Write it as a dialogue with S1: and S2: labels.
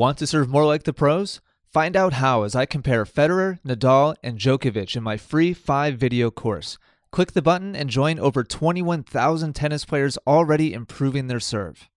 S1: Want to serve more like the pros? Find out how as I compare Federer, Nadal, and Djokovic in my free 5 video course. Click the button and join over 21,000 tennis players already improving their serve.